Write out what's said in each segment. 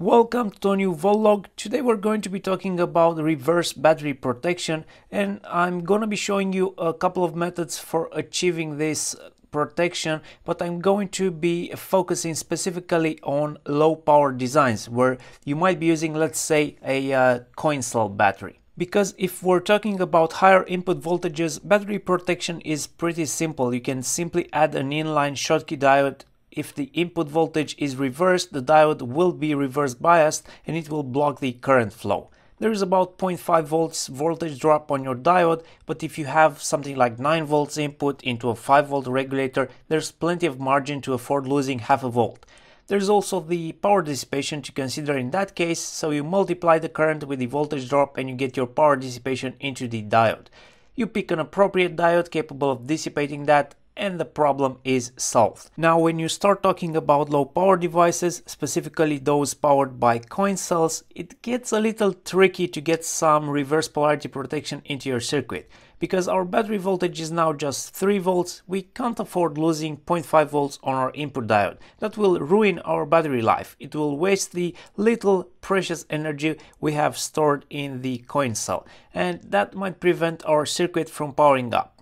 Welcome to a new Voltlog. Today we're going to be talking about reverse battery protection and I'm going to be showing you a couple of methods for achieving this protection but I'm going to be focusing specifically on low power designs where you might be using let's say a uh, coin cell battery because if we're talking about higher input voltages, battery protection is pretty simple. You can simply add an inline Schottky diode if the input voltage is reversed, the diode will be reverse biased and it will block the current flow. There is about 0.5 volts voltage drop on your diode, but if you have something like 9 volts input into a 5 volt regulator, there's plenty of margin to afford losing half a volt. There's also the power dissipation to consider in that case, so you multiply the current with the voltage drop and you get your power dissipation into the diode. You pick an appropriate diode capable of dissipating that and the problem is solved. Now when you start talking about low power devices, specifically those powered by coin cells, it gets a little tricky to get some reverse polarity protection into your circuit. Because our battery voltage is now just 3 volts, we can't afford losing 0.5 volts on our input diode. That will ruin our battery life. It will waste the little precious energy we have stored in the coin cell. And that might prevent our circuit from powering up.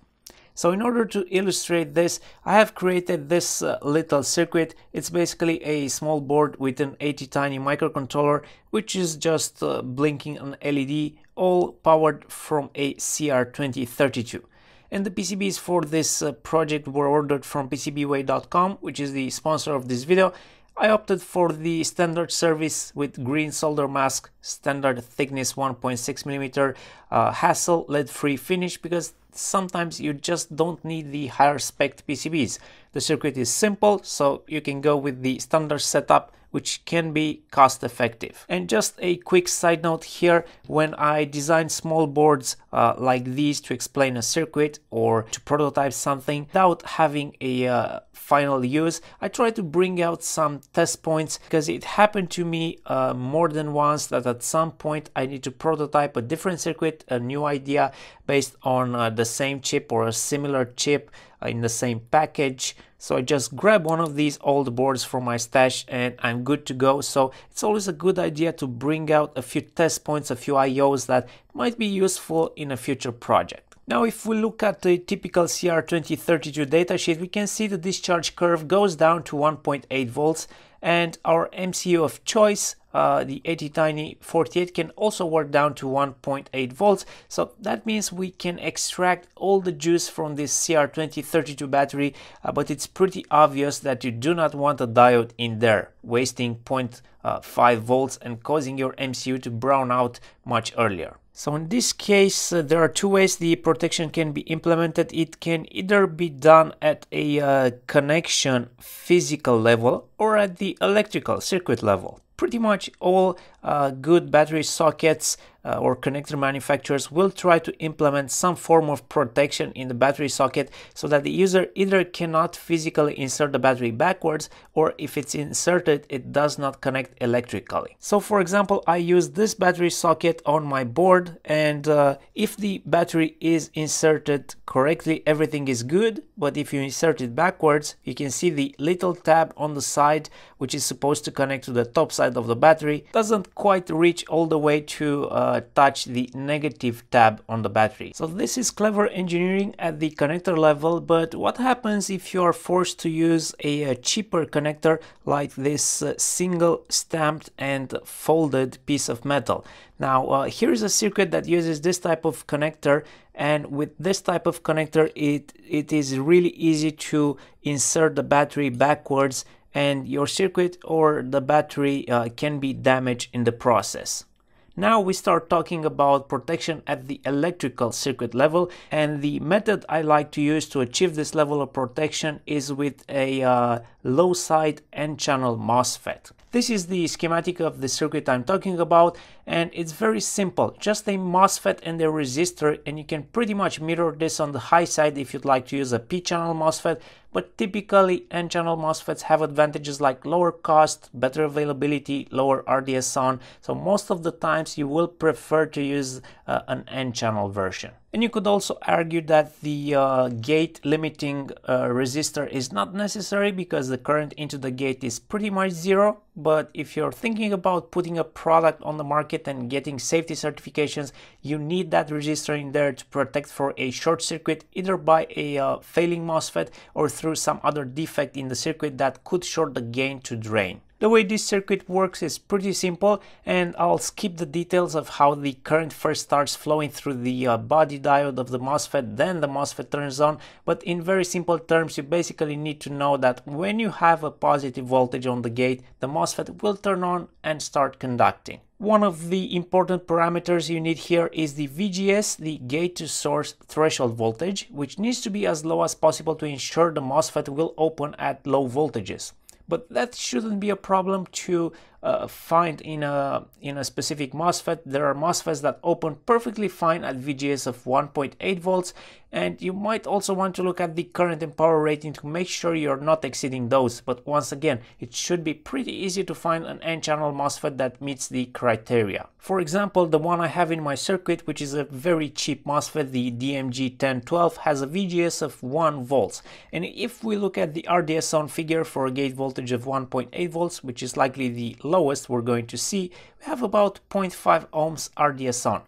So in order to illustrate this, I have created this uh, little circuit. It's basically a small board with an ATtiny microcontroller, which is just uh, blinking an LED, all powered from a CR2032. And the PCBs for this uh, project were ordered from PCBWay.com, which is the sponsor of this video. I opted for the standard service with green solder mask, standard thickness 1.6mm, uh, HASL lead-free finish because sometimes you just don't need the higher spec PCBs. The circuit is simple, so you can go with the standard setup which can be cost effective. And just a quick side note here, when I design small boards uh, like these to explain a circuit or to prototype something without having a uh, final use, I try to bring out some test points because it happened to me uh, more than once that at some point I need to prototype a different circuit, a new idea based on uh, the same chip or a similar chip in the same package so I just grab one of these old boards from my stash and I'm good to go. So it's always a good idea to bring out a few test points, a few IOs that might be useful in a future project. Now if we look at the typical CR2032 datasheet, we can see the discharge curve goes down to 1.8 volts and our MCU of choice uh, the ATtiny 48 can also work down to 1.8 volts so that means we can extract all the juice from this CR2032 battery uh, but it's pretty obvious that you do not want a diode in there wasting 0.5 volts and causing your MCU to brown out much earlier. So in this case, uh, there are two ways the protection can be implemented. It can either be done at a uh, connection physical level or at the electrical circuit level. Pretty much all uh, good battery sockets uh, or connector manufacturers will try to implement some form of protection in the battery socket so that the user either cannot physically insert the battery backwards or if it's inserted it does not connect electrically. So for example I use this battery socket on my board and uh, if the battery is inserted correctly everything is good but if you insert it backwards you can see the little tab on the side which is supposed to connect to the top side of the battery doesn't quite reach all the way to uh, touch the negative tab on the battery. So this is clever engineering at the connector level, but what happens if you are forced to use a, cheaper connector like this uh, single stamped and folded piece of metal? Now uh, here is a circuit that uses this type of connector and with this type of connector it, it is really easy to insert the battery backwards and your circuit or the battery uh, can be damaged in the process. Now we start talking about protection at the electrical circuit level and the method I like to use to achieve this level of protection is with a uh, low side N-channel MOSFET. This is the schematic of the circuit I'm talking about and it's very simple. Just a MOSFET and a resistor and you can pretty much mirror this on the high side if you'd like to use a P-channel MOSFET but typically N-channel MOSFETs have advantages like lower cost, better availability, lower RDS on so most of the times you will prefer to use uh, an N-channel version. And you could also argue that the uh, gate limiting uh, resistor is not necessary because the current into the gate is pretty much zero. But if you're thinking about putting a product on the market and getting safety certifications, you need that resistor in there to protect for a short circuit, either by a uh, failing MOSFET or through some other defect in the circuit that could short the gain to drain. The way this circuit works is pretty simple and I'll skip the details of how the current first starts flowing through the uh, body diode of the MOSFET then the MOSFET turns on but in very simple terms you basically need to know that when you have a positive voltage on the gate the MOSFET will turn on and start conducting. One of the important parameters you need here is the VGS, the gate to source threshold voltage, which needs to be as low as possible to ensure the MOSFET will open at low voltages but that shouldn't be a problem to uh, find in a in a specific MOSFET. There are MOSFETs that open perfectly fine at VGS of 1.8 volts and you might also want to look at the current and power rating to make sure you're not exceeding those. But once again, it should be pretty easy to find an N-channel MOSFET that meets the criteria. For example, the one I have in my circuit, which is a very cheap MOSFET, the DMG1012, has a VGS of 1 volts. And if we look at the RDS on figure for a gate voltage of 1.8 volts, which is likely the lowest we're going to see, we have about 0.5 ohms RDS on.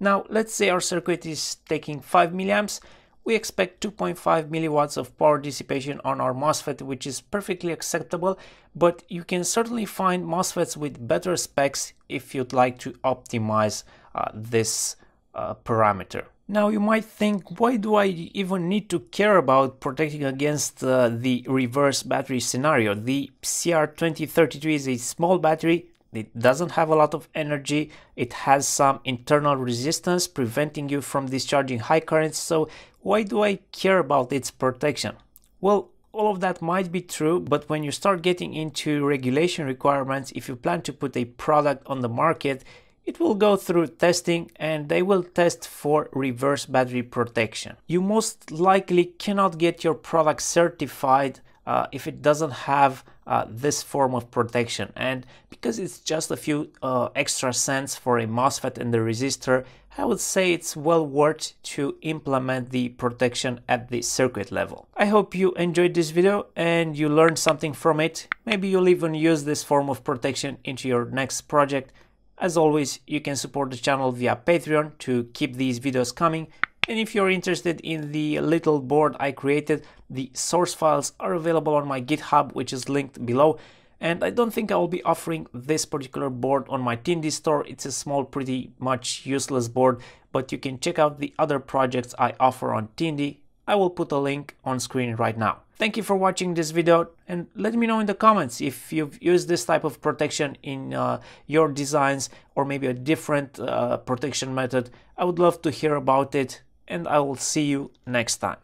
Now, let's say our circuit is taking 5 milliamps. We expect 2.5 milliwatts of power dissipation on our MOSFET, which is perfectly acceptable, but you can certainly find MOSFETs with better specs if you'd like to optimize uh, this uh, parameter. Now you might think, why do I even need to care about protecting against uh, the reverse battery scenario? The CR2032 is a small battery it doesn't have a lot of energy. It has some internal resistance preventing you from discharging high currents. So why do I care about its protection? Well, all of that might be true, but when you start getting into regulation requirements, if you plan to put a product on the market, it will go through testing and they will test for reverse battery protection. You most likely cannot get your product certified uh, if it doesn't have uh, this form of protection and because it's just a few uh, extra cents for a MOSFET and the resistor I would say it's well worth to implement the protection at the circuit level. I hope you enjoyed this video and you learned something from it. Maybe you'll even use this form of protection into your next project. As always, you can support the channel via Patreon to keep these videos coming and if you're interested in the little board I created, the source files are available on my GitHub, which is linked below. And I don't think I will be offering this particular board on my Tindie store. It's a small, pretty much useless board, but you can check out the other projects I offer on Tindie. I will put a link on screen right now. Thank you for watching this video and let me know in the comments if you've used this type of protection in uh, your designs or maybe a different uh, protection method. I would love to hear about it and I will see you next time.